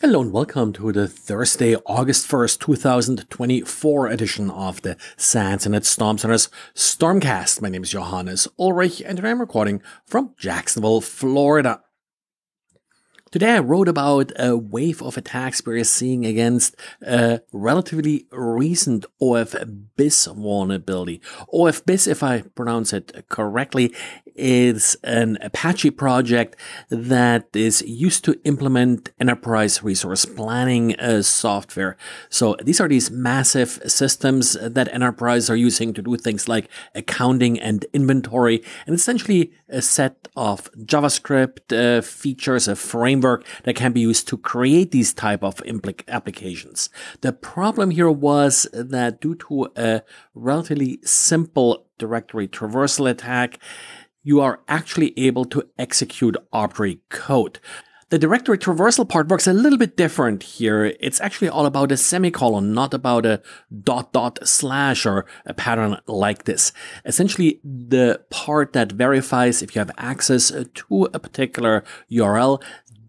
Hello and welcome to the Thursday, August 1st, 2024 edition of the SANS Internet Storm Center's Stormcast. My name is Johannes Ulrich and I'm recording from Jacksonville, Florida. Today I wrote about a wave of attacks we're seeing against a relatively recent OFBiz vulnerability. OFBiz, if I pronounce it correctly, is an Apache project that is used to implement enterprise resource planning uh, software. So these are these massive systems that enterprises are using to do things like accounting and inventory, and essentially a set of JavaScript uh, features, a framework that can be used to create these type of applications. The problem here was that due to a relatively simple directory traversal attack, you are actually able to execute arbitrary code. The directory traversal part works a little bit different here. It's actually all about a semicolon, not about a dot dot slash or a pattern like this. Essentially, the part that verifies if you have access to a particular URL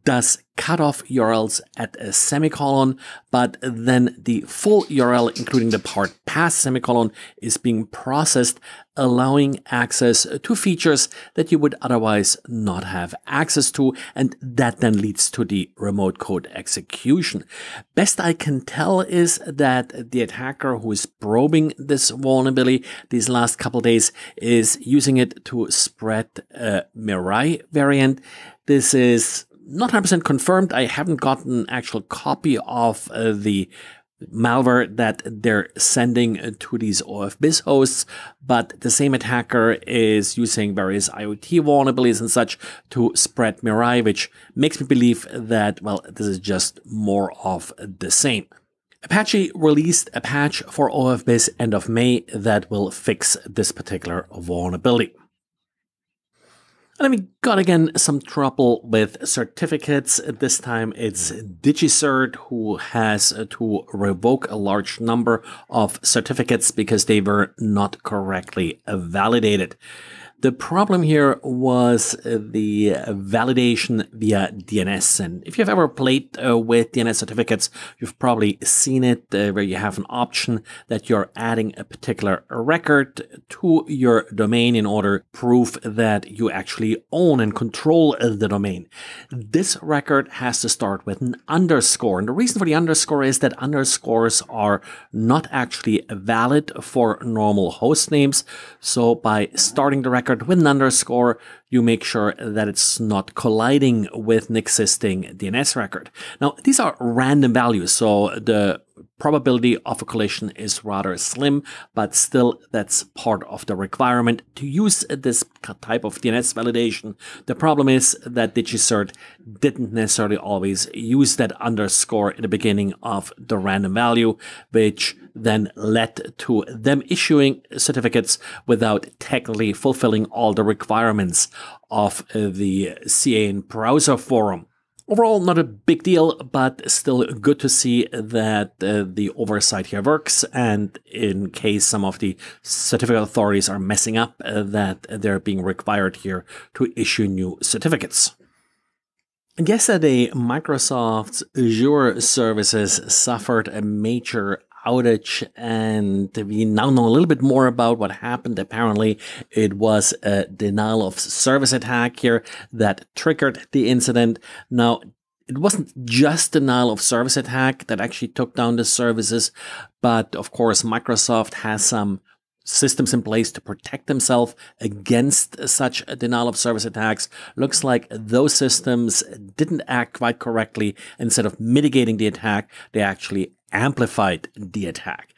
does cut off URLs at a semicolon, but then the full URL, including the part past semicolon, is being processed, allowing access to features that you would otherwise not have access to. And that then leads to the remote code execution. Best I can tell is that the attacker who is probing this vulnerability these last couple days is using it to spread a Mirai variant. This is not 100% confirmed. I haven't gotten an actual copy of uh, the malware that they're sending to these OFBiz hosts, but the same attacker is using various IoT vulnerabilities and such to spread Mirai, which makes me believe that, well, this is just more of the same. Apache released a patch for OFBiz end of May that will fix this particular vulnerability. And we got again some trouble with certificates. This time it's DigiCert who has uh, to revoke a large number of certificates because they were not correctly validated. The problem here was the validation via DNS. And if you've ever played uh, with DNS certificates, you've probably seen it uh, where you have an option that you're adding a particular record to your domain in order to prove that you actually own and control the domain. This record has to start with an underscore. And the reason for the underscore is that underscores are not actually valid for normal host names. So by starting the record record with an underscore, you make sure that it's not colliding with an existing DNS record. Now, these are random values, so the probability of a collision is rather slim, but still that's part of the requirement to use this type of DNS validation. The problem is that DigiCert didn't necessarily always use that underscore in the beginning of the random value, which then led to them issuing certificates without technically fulfilling all the requirements of the CA browser forum. Overall, not a big deal, but still good to see that uh, the oversight here works. And in case some of the certificate authorities are messing up, uh, that they're being required here to issue new certificates. Yesterday, Microsoft's Azure services suffered a major outage and we now know a little bit more about what happened. Apparently, it was a denial of service attack here that triggered the incident. Now, it wasn't just denial of service attack that actually took down the services, but of course, Microsoft has some systems in place to protect themselves against such denial of service attacks. Looks like those systems didn't act quite correctly. Instead of mitigating the attack, they actually amplified the attack.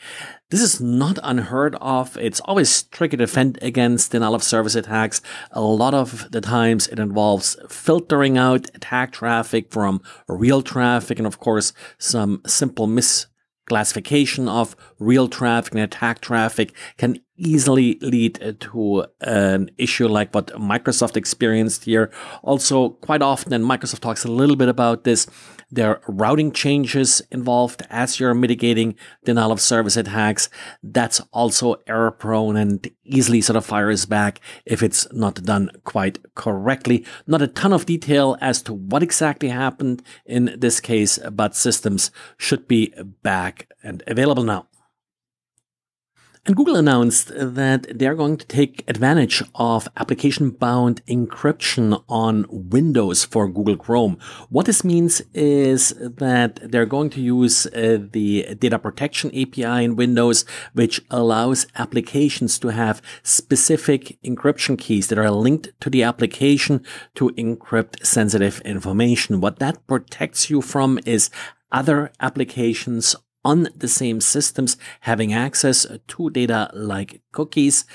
This is not unheard of. It's always tricky to defend against denial of service attacks. A lot of the times it involves filtering out attack traffic from real traffic and of course some simple misclassification of real traffic and attack traffic can easily lead to an issue like what Microsoft experienced here. Also, quite often, and Microsoft talks a little bit about this, there are routing changes involved as you're mitigating denial of service attacks. That's also error prone and easily sort of fires back if it's not done quite correctly. Not a ton of detail as to what exactly happened in this case, but systems should be back and available now. And Google announced that they're going to take advantage of application bound encryption on Windows for Google Chrome. What this means is that they're going to use uh, the data protection API in Windows, which allows applications to have specific encryption keys that are linked to the application to encrypt sensitive information. What that protects you from is other applications on the same systems having access to data like cookies.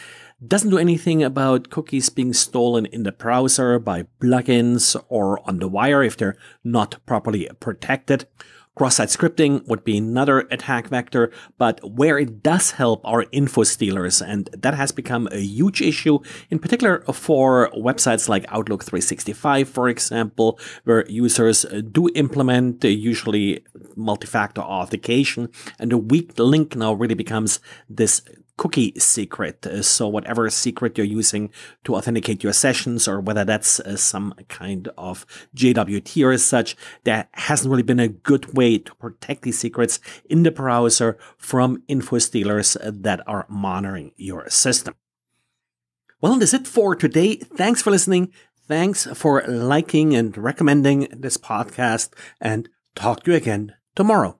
Doesn't do anything about cookies being stolen in the browser by plugins or on the wire if they're not properly protected. Cross-site scripting would be another attack vector, but where it does help are info stealers, and that has become a huge issue, in particular for websites like Outlook 365, for example, where users do implement uh, usually multi-factor authentication, and the weak link now really becomes this cookie secret. Uh, so whatever secret you're using to authenticate your sessions or whether that's uh, some kind of JWT or such, there hasn't really been a good way to protect these secrets in the browser from info stealers that are monitoring your system. Well, that's it for today. Thanks for listening. Thanks for liking and recommending this podcast and talk to you again tomorrow.